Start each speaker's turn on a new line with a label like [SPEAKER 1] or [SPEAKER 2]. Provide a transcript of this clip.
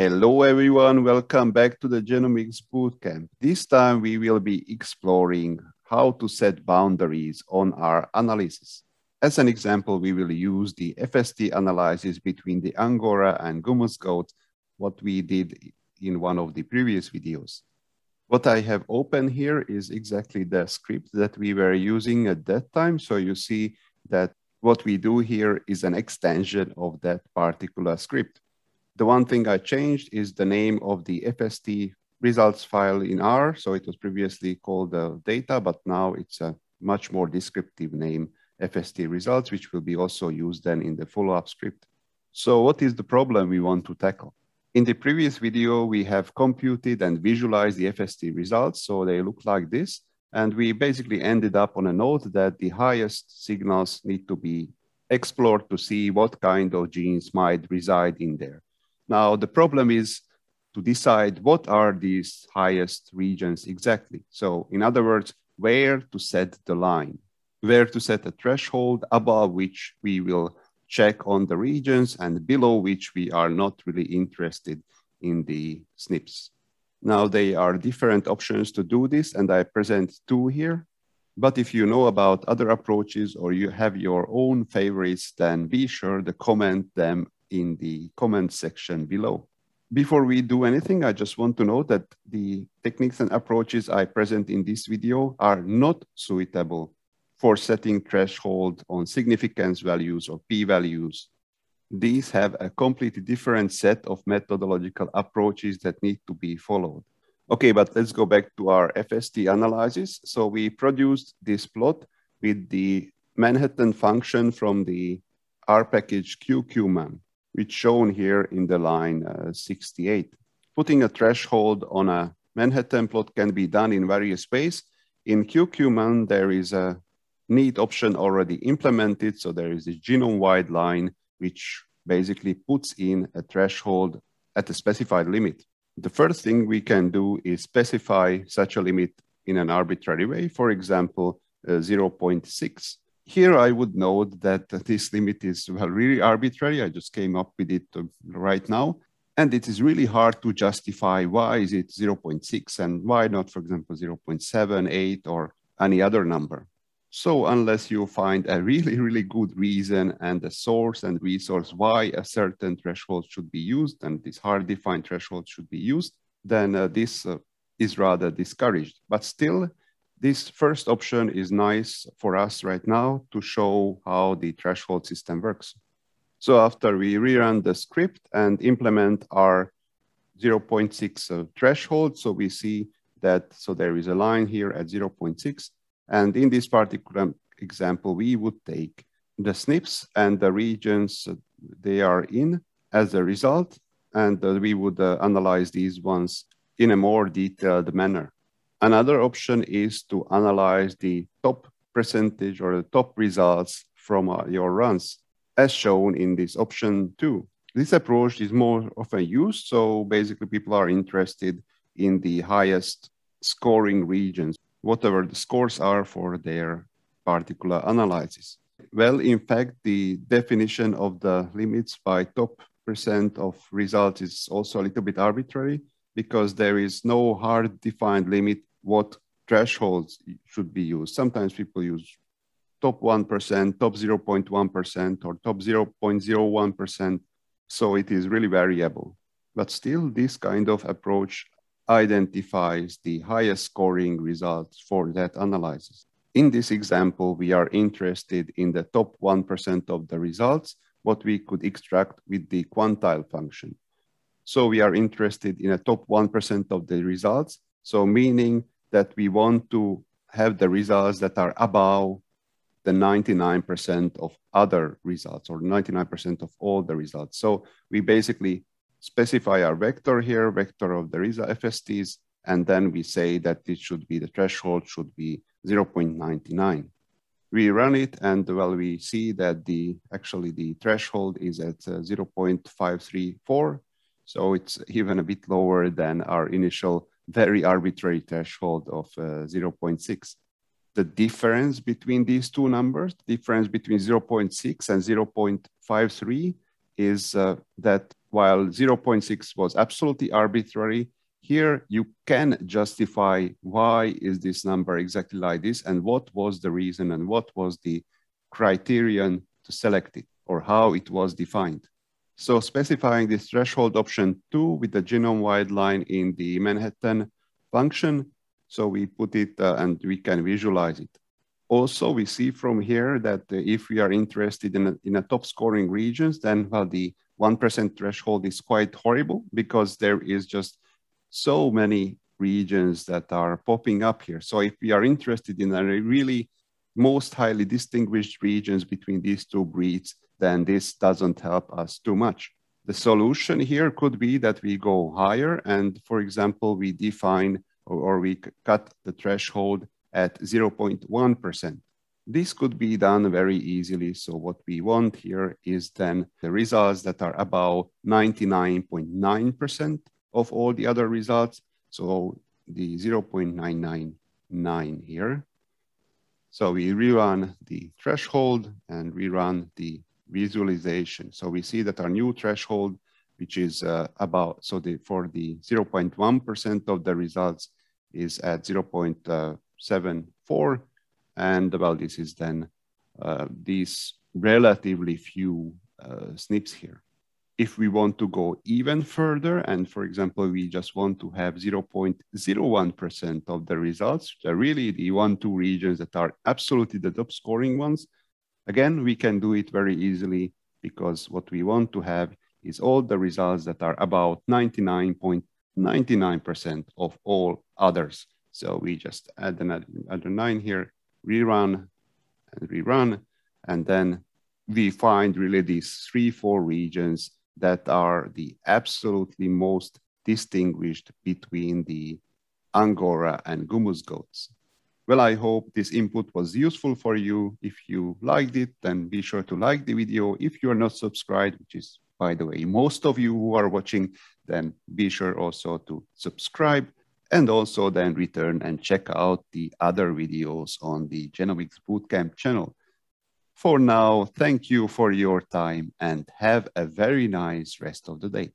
[SPEAKER 1] Hello, everyone. Welcome back to the Genomics Bootcamp. This time we will be exploring how to set boundaries on our analysis. As an example, we will use the FST analysis between the Angora and Gumuz goat, what we did in one of the previous videos. What I have open here is exactly the script that we were using at that time. So you see that what we do here is an extension of that particular script. The one thing I changed is the name of the FST results file in R. So it was previously called the data, but now it's a much more descriptive name, FST results, which will be also used then in the follow-up script. So what is the problem we want to tackle? In the previous video, we have computed and visualized the FST results. So they look like this. And we basically ended up on a note that the highest signals need to be explored to see what kind of genes might reside in there. Now, the problem is to decide what are these highest regions exactly. So in other words, where to set the line, where to set a threshold above which we will check on the regions and below which we are not really interested in the SNPs. Now, there are different options to do this, and I present two here. But if you know about other approaches or you have your own favorites, then be sure to comment them in the comment section below. Before we do anything, I just want to note that the techniques and approaches I present in this video are not suitable for setting threshold on significance values or p-values. These have a completely different set of methodological approaches that need to be followed. Okay, but let's go back to our FST analysis. So we produced this plot with the Manhattan function from the R package QQMan which shown here in the line uh, 68. Putting a threshold on a Manhattan plot can be done in various ways. In QQman, there is a neat option already implemented. So there is a genome-wide line, which basically puts in a threshold at a specified limit. The first thing we can do is specify such a limit in an arbitrary way, for example, uh, 0.6. Here I would note that this limit is well really arbitrary. I just came up with it uh, right now. And it is really hard to justify why is it 0.6 and why not, for example, 0.7, 8 or any other number. So unless you find a really, really good reason and a source and resource why a certain threshold should be used and this hard defined threshold should be used, then uh, this uh, is rather discouraged. But still, this first option is nice for us right now to show how the threshold system works. So after we rerun the script and implement our 0.6 uh, threshold, so we see that, so there is a line here at 0.6. And in this particular example, we would take the SNPs and the regions they are in as a result, and uh, we would uh, analyze these ones in a more detailed manner. Another option is to analyze the top percentage or the top results from uh, your runs, as shown in this option two. This approach is more often used, so basically people are interested in the highest scoring regions, whatever the scores are for their particular analysis. Well, in fact, the definition of the limits by top percent of results is also a little bit arbitrary because there is no hard defined limit what thresholds should be used. Sometimes people use top 1%, top 0.1%, or top 0.01%. So it is really variable. But still, this kind of approach identifies the highest scoring results for that analysis. In this example, we are interested in the top 1% of the results, what we could extract with the quantile function. So we are interested in a top 1% of the results so meaning that we want to have the results that are above the 99% of other results or 99% of all the results. So we basically specify our vector here, vector of the result FSTs, and then we say that it should be the threshold should be 0.99. We run it and well, we see that the actually the threshold is at uh, 0.534. So it's even a bit lower than our initial very arbitrary threshold of uh, 0.6. The difference between these two numbers, difference between 0.6 and 0.53 is uh, that while 0.6 was absolutely arbitrary, here you can justify why is this number exactly like this and what was the reason and what was the criterion to select it or how it was defined. So specifying this threshold option two with the genome-wide line in the Manhattan function. So we put it uh, and we can visualize it. Also, we see from here that uh, if we are interested in a, in a top scoring regions, then well, the 1% threshold is quite horrible because there is just so many regions that are popping up here. So if we are interested in a really most highly distinguished regions between these two breeds, then this doesn't help us too much. The solution here could be that we go higher and, for example, we define or, or we cut the threshold at 0.1%. This could be done very easily. So what we want here is then the results that are about 99.9% of all the other results. So the 0.999 here. So we rerun the threshold and rerun the visualization. So we see that our new threshold, which is uh, about, so the, for the 0.1% of the results is at 0.74. And about this is then uh, these relatively few uh, SNPs here. If we want to go even further, and for example, we just want to have 0.01% of the results, which are really the one, two regions that are absolutely the top scoring ones, again, we can do it very easily because what we want to have is all the results that are about 99.99% of all others. So we just add another nine here, rerun and rerun, and then we find really these three, four regions that are the absolutely most distinguished between the Angora and Gumuz goats. Well, I hope this input was useful for you. If you liked it, then be sure to like the video. If you are not subscribed, which is, by the way, most of you who are watching, then be sure also to subscribe and also then return and check out the other videos on the Genomics Bootcamp channel. For now, thank you for your time and have a very nice rest of the day.